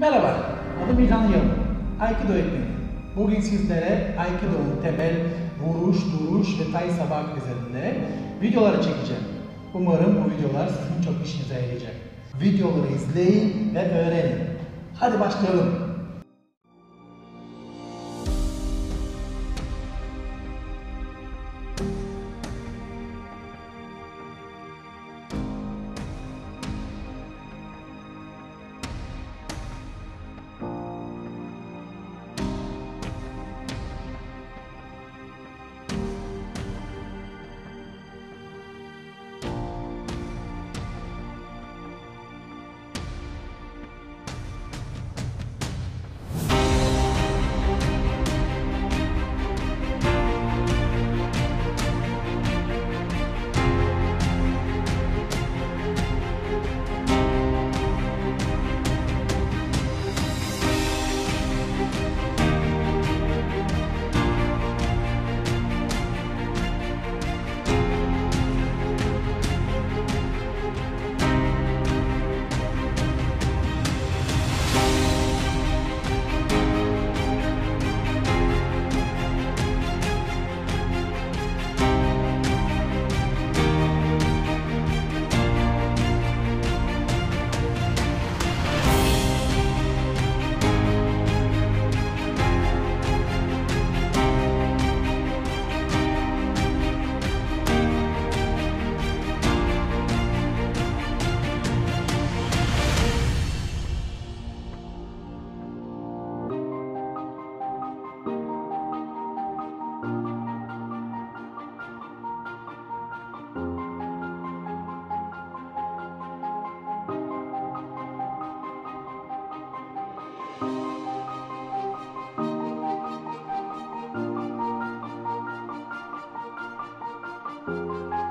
Merhaba, adım İlhan Yalın. Aikido eğitmeni. Bugün sizlere Aikido'nun temel vuruş, duruş ve tay sabak üzerinde videoları çekeceğim. Umarım bu videolar sizin çok işinize yarayacak. Videoları izleyin ve öğrenin. Hadi başlayalım. Música